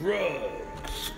drugs.